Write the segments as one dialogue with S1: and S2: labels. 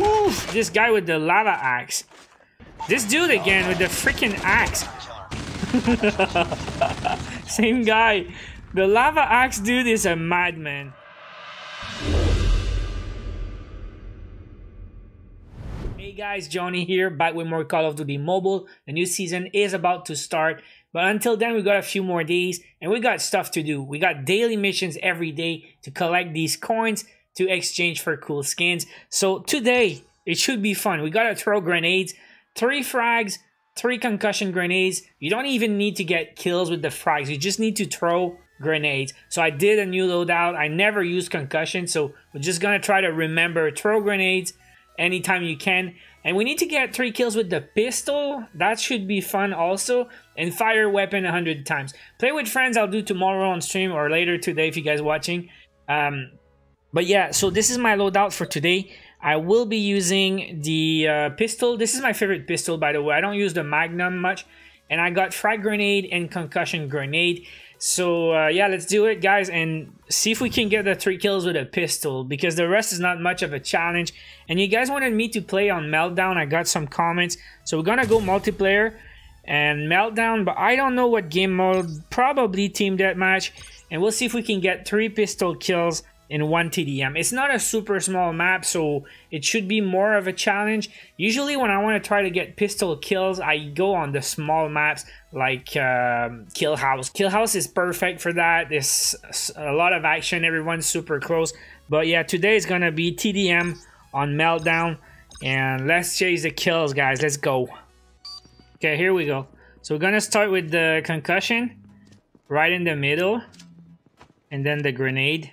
S1: Oof, this guy with the lava axe. This dude again with the freaking axe. Same guy. The lava axe dude is a madman. Hey guys, Johnny here, back with more Call of Duty Mobile. The new season is about to start, but until then we got a few more days and we got stuff to do. We got daily missions every day to collect these coins to exchange for cool skins. So today, it should be fun. We gotta throw grenades, three frags, three concussion grenades. You don't even need to get kills with the frags. You just need to throw grenades. So I did a new loadout. I never used concussion, so we're just gonna try to remember throw grenades anytime you can. And we need to get three kills with the pistol. That should be fun also. And fire weapon 100 times. Play with friends I'll do tomorrow on stream or later today if you guys watching. Um, but yeah, so this is my loadout for today. I will be using the uh, pistol. This is my favorite pistol, by the way. I don't use the Magnum much. And I got frag grenade and concussion grenade. So uh, yeah, let's do it, guys, and see if we can get the three kills with a pistol because the rest is not much of a challenge. And you guys wanted me to play on Meltdown. I got some comments, so we're gonna go multiplayer and Meltdown, but I don't know what game mode. Probably Team Deathmatch, and we'll see if we can get three pistol kills in one TDM. It's not a super small map, so it should be more of a challenge. Usually when I want to try to get pistol kills, I go on the small maps like um, Kill House. Kill House is perfect for that. There's a lot of action, everyone's super close. But yeah, today is gonna be TDM on Meltdown. And let's chase the kills, guys. Let's go. Okay, here we go. So we're gonna start with the concussion right in the middle and then the grenade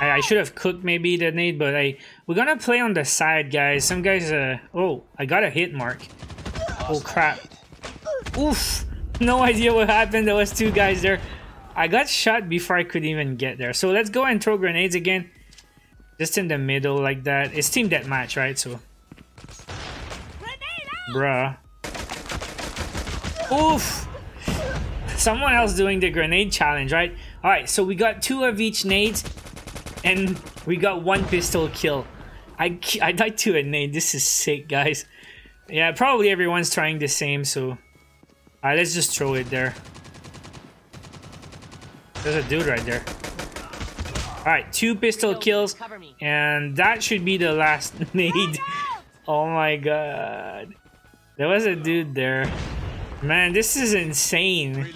S1: I, I, should have cooked maybe the nade, but I we're gonna play on the side, guys. Some guys, uh, oh, I got a hit mark. Oh crap! Oof! No idea what happened. There was two guys there. I got shot before I could even get there. So let's go and throw grenades again, just in the middle like that. It's team deathmatch, right? So, bruh. Oof! Someone else doing the grenade challenge, right? All right, so we got two of each nades and we got one pistol kill. I, I died to a nade. This is sick, guys. Yeah, probably everyone's trying the same, so... Alright, let's just throw it there. There's a dude right there. Alright, two pistol kills, and that should be the last nade. Oh my god. There was a dude there. Man, this is insane.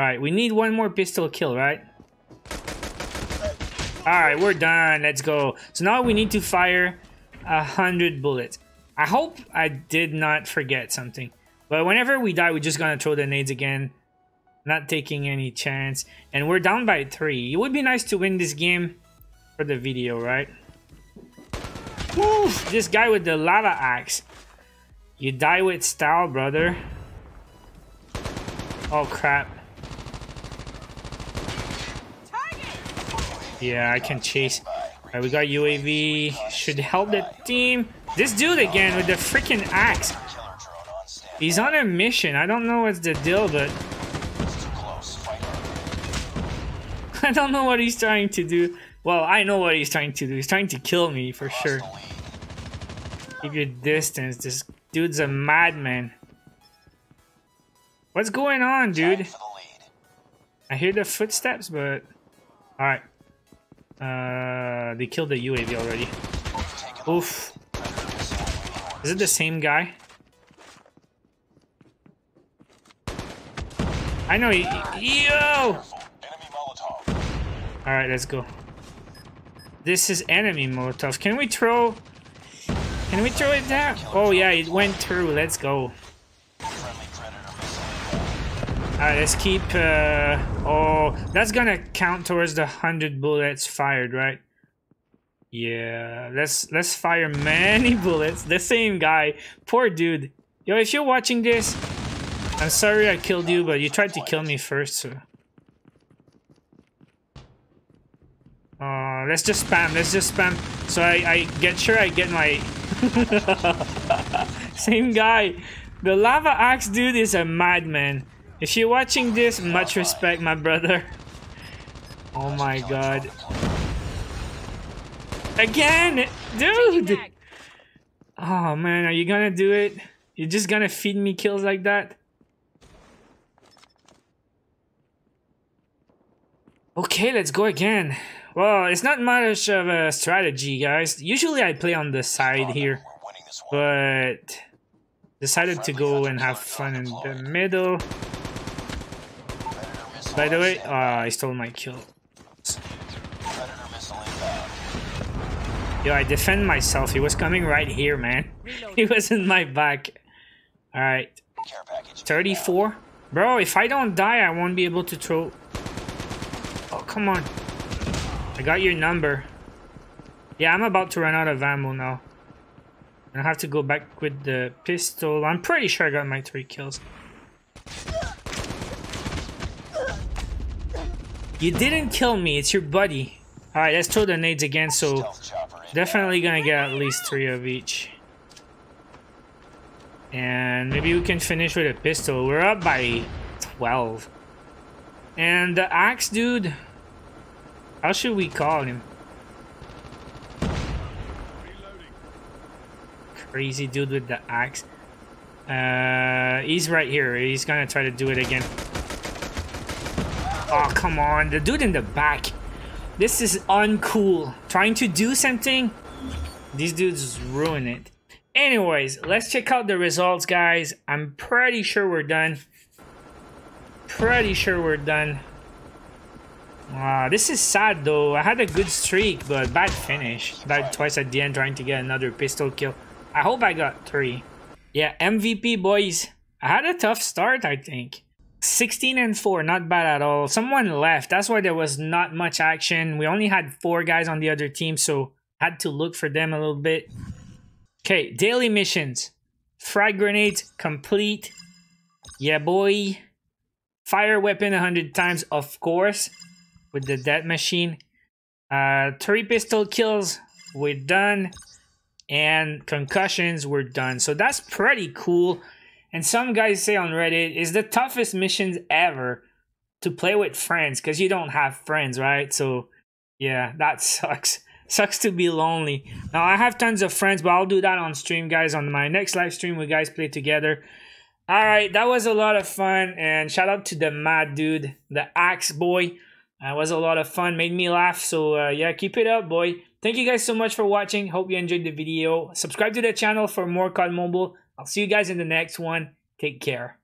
S1: Alright, we need one more pistol kill, right? Alright, we're done. Let's go. So now we need to fire a hundred bullets. I hope I did not forget something. But whenever we die, we're just gonna throw the nades again. Not taking any chance. And we're down by three. It would be nice to win this game for the video, right? This guy with the lava axe. You die with style, brother. Oh, crap. Yeah, I can chase. Alright, we got UAV. Should help the team. This dude again with the freaking axe. He's on a mission. I don't know what's the deal, but... I don't know what he's trying to do. Well, I know what he's trying to do. He's trying to kill me, for sure. Keep your distance. This dude's a madman. What's going on, dude? I hear the footsteps, but... Alright. Uh, they killed the UAV already. Oof. Is it the same guy? I know he- Yo! Alright, let's go. This is enemy Molotov. Can we throw... Can we throw it down? Oh yeah, it went through. Let's go. Alright, let's keep, uh, oh, that's gonna count towards the 100 bullets fired, right? Yeah, let's, let's fire many bullets. The same guy. Poor dude. Yo, if you're watching this, I'm sorry I killed you, but you tried to kill me first, so. Uh, let's just spam, let's just spam. So I, I get sure I get my... Same guy. The lava axe dude is a madman. If you're watching this, much respect, my brother. Oh my god. Again! Dude! Oh man, are you gonna do it? You're just gonna feed me kills like that? Okay, let's go again. Well, it's not much of a strategy, guys. Usually I play on the side here, but decided to go and have fun in the middle. By the way, uh, I stole my kill. Yo, I defend myself. He was coming right here, man. He was in my back. Alright. 34? Bro, if I don't die, I won't be able to throw... Oh, come on. I got your number. Yeah, I'm about to run out of ammo now. I have to go back with the pistol. I'm pretty sure I got my three kills. You didn't kill me, it's your buddy. Alright, let's throw the nades again, so definitely gonna get at least three of each. And maybe we can finish with a pistol. We're up by 12. And the axe dude, how should we call him? Crazy dude with the axe. Uh, he's right here. He's gonna try to do it again. Oh, come on. The dude in the back. This is uncool. Trying to do something, these dudes ruin it. Anyways, let's check out the results, guys. I'm pretty sure we're done. Pretty sure we're done. Wow, this is sad though. I had a good streak, but bad finish. Died twice at the end trying to get another pistol kill. I hope I got three. Yeah, MVP boys. I had a tough start, I think. 16 and 4, not bad at all. Someone left. That's why there was not much action. We only had four guys on the other team, so had to look for them a little bit. Okay, daily missions. Frag grenades complete. Yeah, boy. Fire weapon 100 times, of course, with the death machine. Uh, three pistol kills, we're done. And concussions, we're done. So that's pretty cool. And some guys say on Reddit is the toughest missions ever to play with friends because you don't have friends, right? So yeah, that sucks. Sucks to be lonely. Now I have tons of friends, but I'll do that on stream, guys. On my next live stream, we guys play together. All right, that was a lot of fun, and shout out to the mad dude, the axe boy. That was a lot of fun, made me laugh. So uh, yeah, keep it up, boy. Thank you guys so much for watching. Hope you enjoyed the video. Subscribe to the channel for more COD Mobile. I'll see you guys in the next one. Take care.